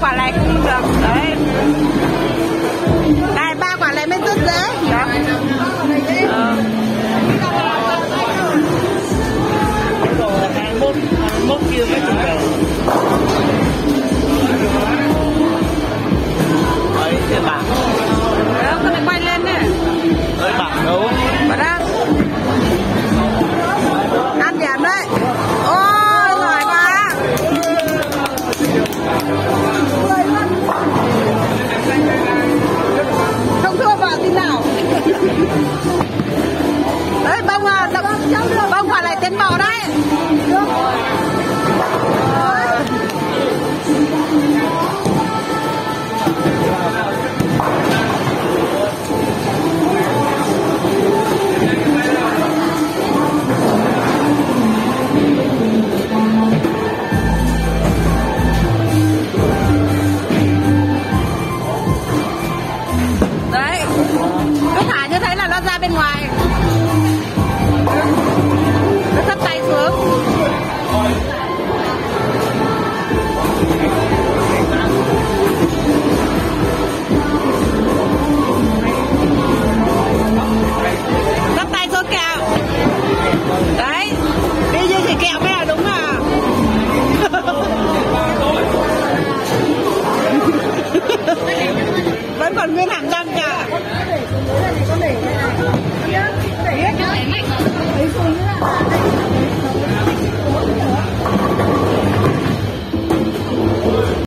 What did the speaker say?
quả này cũng được đấy này ba quả này mới rất dễ đó ờ. một, mốt kia mấy chục đầu ấy tiền bạc đó con này quay nó ra bên ngoài. Nó thấp tay xuống. Thấp tay xuống kẹo. Đấy. Đi như chỉ kẹo mới là đúng à vẫn còn nguyên hàm răng cả